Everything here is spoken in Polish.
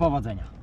Powodzenia.